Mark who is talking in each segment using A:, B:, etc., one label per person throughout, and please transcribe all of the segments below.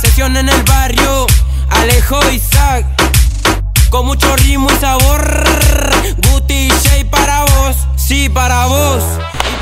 A: Sesión en el barrio, Alejo Isaac. Con mucho ritmo y sabor. Guti Shay para vos, sí, para vos.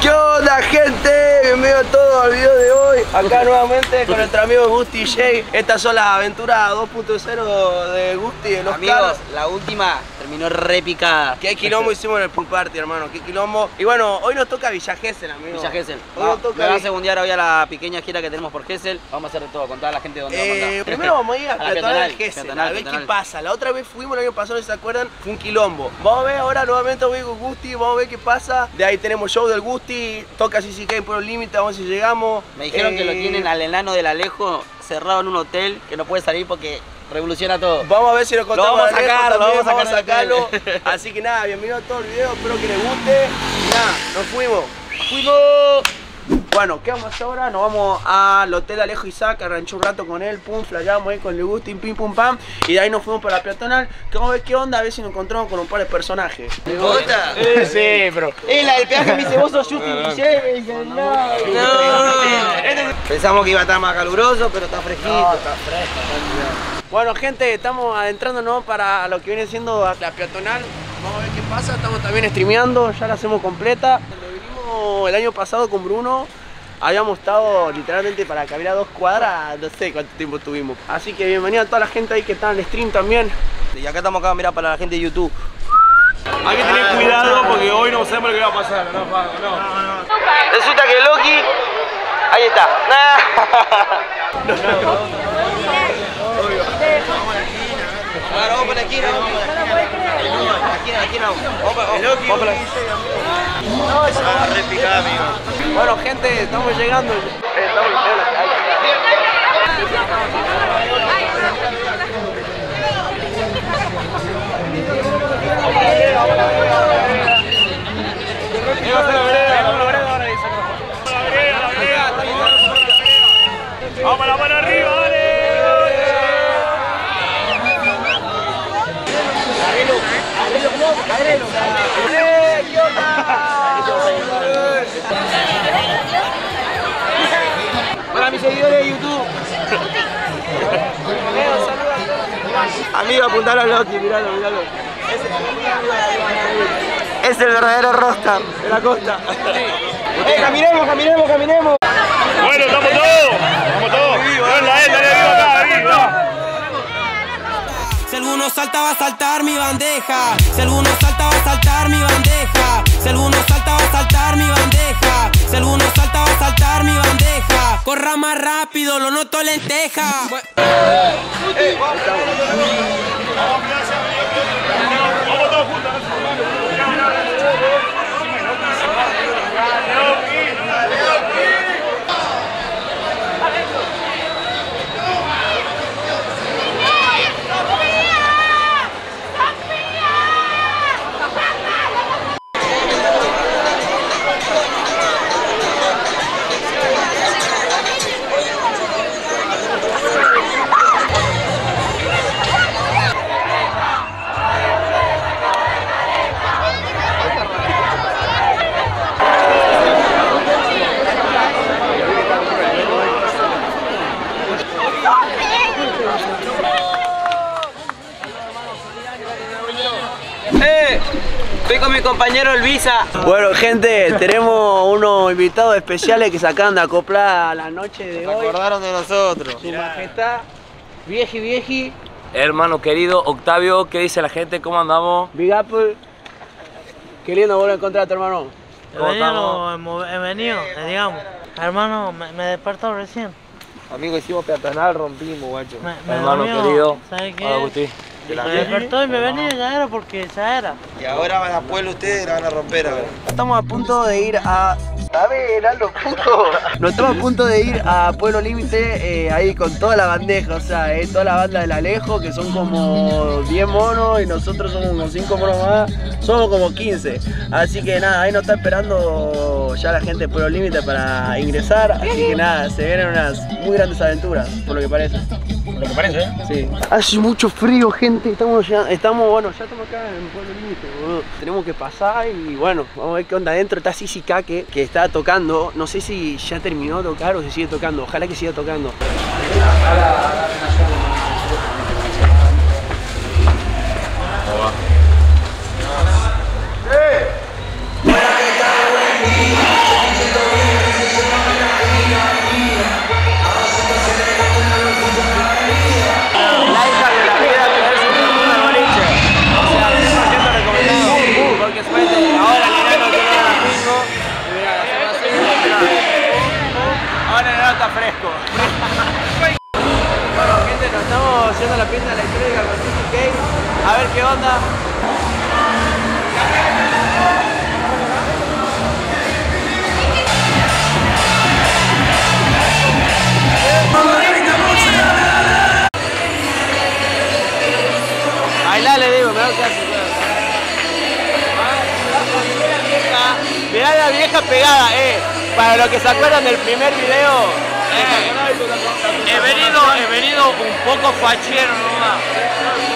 B: ¿Qué onda gente? Bienvenidos a todos al video de hoy Acá nuevamente con nuestro amigo Gusti J Estas son las aventuras 2.0 de Gusti de los
C: Amigos, la última terminó re picada.
B: Qué quilombo hicimos en el pool party hermano, qué quilombo Y bueno, hoy nos toca Villa Gesell amigo
C: Villa Gesell.
B: Hoy nos toca
C: me va a segundear hoy a la pequeña gira que tenemos por Gesell. Vamos a hacer de todo, contar a la gente dónde vamos a
B: Eh, primero vamos a ir a,
C: A la
B: peatonal Gesell,
C: peatonal,
B: a ver qué pasa. La otra vez fuimos el año pasado, si se acuerdan, fue un quilombo. Vamos a ver ahora nuevamente voy con Gusti, vamos a ver qué pasa. De ahí tenemos show del Gusti, toca CCK en Pueblo Límite, vamos a ver si llegamos.
C: Me dijeron que lo
B: Eh,
C: tienen al enano del Alejo cerrado en un hotel que no puede salir porque revoluciona todo.
B: Vamos a ver si lo contamos
C: vamos a
B: Alejo
C: sacar, lo vamos a
B: vamos a sacarlo. Así que nada, bienvenido a todo el video, espero que les guste. Y nada, nos fuimos.
C: ¡Fuimos!
B: Bueno, ¿qué vamos a hacer ahora? Nos vamos al hotel Alejo Isaac, arranchó un rato con él, pum, flayamos ahí con el Gustin, pim, pum, pam. Y de ahí nos fuimos para la peatonal, que vamos a ver qué onda, a ver si nos encontramos con un par de personajes.
C: ¿Gusta?
B: sí, bro.
C: Eh, la del peaje me dice, vos sos Justin dice, no. Pensamos que iba a estar más caluroso, pero está fresquito.
B: Bueno, gente, estamos adentrándonos para lo que viene siendo la peatonal. Vamos a ver qué pasa. Estamos también streameando, ya la hacemos completa. Cuando vinimos el año pasado con Bruno, habíamos estado literalmente para caminar dos cuadras, no sé cuánto tiempo tuvimos. Así que bienvenida a toda la gente ahí que está en el stream también.
C: Y acá estamos acá, mira, para la gente de YouTube.
D: Hay que tener cuidado porque hoy no sabemos lo que va a pasar. No, no.
C: Resulta que Loki. Ahí está. Claro, vamos para la esquina. vamos para la esquina. La esquina, la esquina. Vamos
B: Bueno, gente, estamos llegando. Estamos llegando.
D: Vamos la mano arriba, dale.
C: Para mis seguidores de YouTube.
B: Amigo, apuntalo a Loki, miralo, miralo.
C: Es el verdadero rockstar de la costa. ¡Eh, caminemos, caminemos, caminemos!
D: Bueno, estamos todos. Estamos todos. Dale, dale,
A: alguno salta va a saltar mi bandeja. Si alguno salta va a saltar mi bandeja. Si alguno salta va a saltar mi bandeja. Si alguno salta va a saltar mi bandeja. Corra más rápido, lo noto lenteja.
C: Estoy con mi compañero Elvisa.
B: Bueno, gente, tenemos unos invitados especiales que se acaban de acoplar a la noche de hoy.
C: Acordaron de nosotros.
B: Su majestad, vieji, vieji,
E: Hermano querido Octavio, ¿qué dice la gente? ¿Cómo andamos?
B: Big Apple. Qué lindo volver a encontrar a tu hermano.
E: ¿Cómo estamos?
F: Hemos hemos venido, eh, digamos. Hermano, me, me despertó recién.
C: Amigo, hicimos peatonal, rompimos, guacho.
F: Me, me
E: Hermano
F: dormió,
E: querido.
F: ¿Sabes qué?
E: Hola, Agustín.
F: Me despertó y me venía ya era porque ya era.
C: Y ahora van a pueblo ustedes, la van a romper, a ver.
B: Estamos a punto de ir a. A ver, puto. Nos estamos a punto de ir a Pueblo Límite, eh, ahí con toda la bandeja, o sea, eh, toda la banda del Alejo, que son como 10 monos y nosotros somos como 5 monos más, somos como 15. Así que nada, ahí nos está esperando ya la gente de Pueblo Límite para ingresar, así que nada, se vienen unas muy grandes aventuras, por lo que parece.
D: Lo que parece, ¿eh?
B: Sí. Hace mucho frío, gente. Estamos ya, estamos, bueno, ya estamos acá en Pueblo Límite, boludo. Tenemos que pasar y bueno, vamos a ver qué onda adentro. Está Sisi Kake, que está tocando. No sé si ya terminó de tocar o se sigue tocando. Ojalá que siga tocando. Bueno, gente, nos estamos yendo a la fiesta electrónica con CCK. A ver qué onda. Bailá, le digo, lo que hace. Mirá la vieja pegada, eh. Para los que se acuerdan del primer video.
E: He venido, he venido un poco fachero nomás.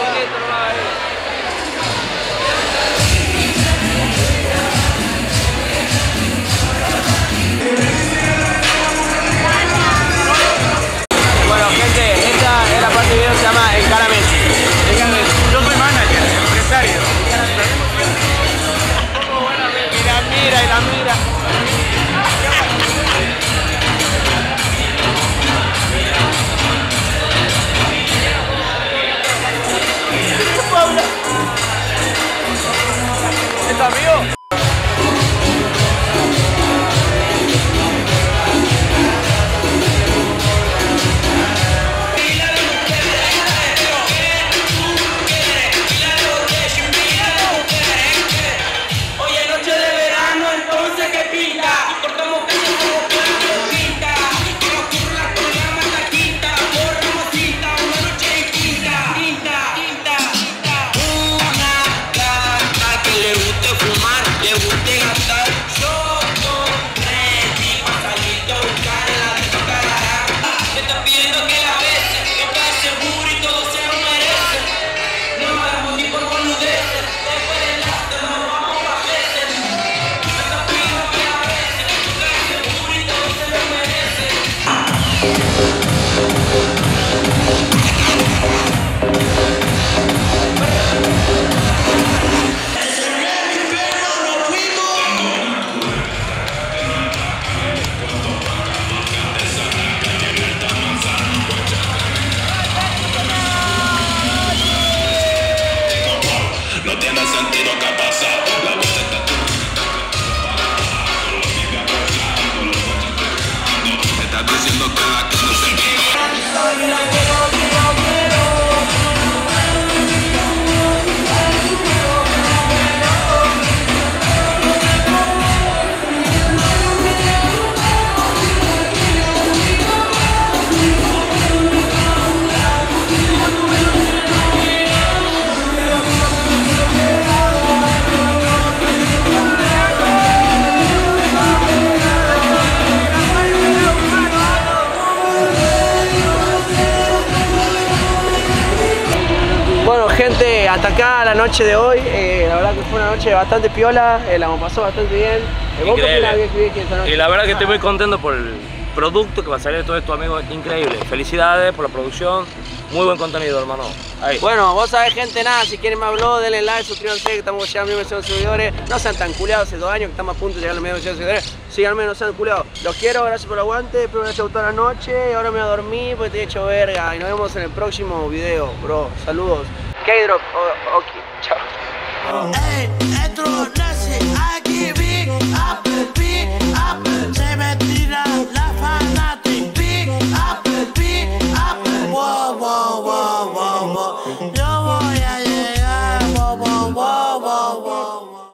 B: Gente, hasta acá la noche de hoy. Eh, la verdad que fue una noche bastante piola, eh, la pasado bastante bien. Eh.
E: Y la verdad que estoy muy contento por el producto que va a salir de todo esto, amigos. Increíble. Felicidades por la producción. Muy buen contenido, hermano. Ahí.
B: Bueno, vos sabés, gente, nada, si quieren más blog, denle like, suscríbanse, que estamos llegando a mil millones de seguidores. No sean tan culiados hace dos años que estamos a punto de llegar a los medio millones de seguidores. Síganme, no sean culiados. Los quiero, gracias por el aguante, espero que les haya gustado la noche. Ahora me voy a dormir porque estoy hecho verga. Y nos vemos en el próximo video, bro. Saludos. K-Drop, ok, chao.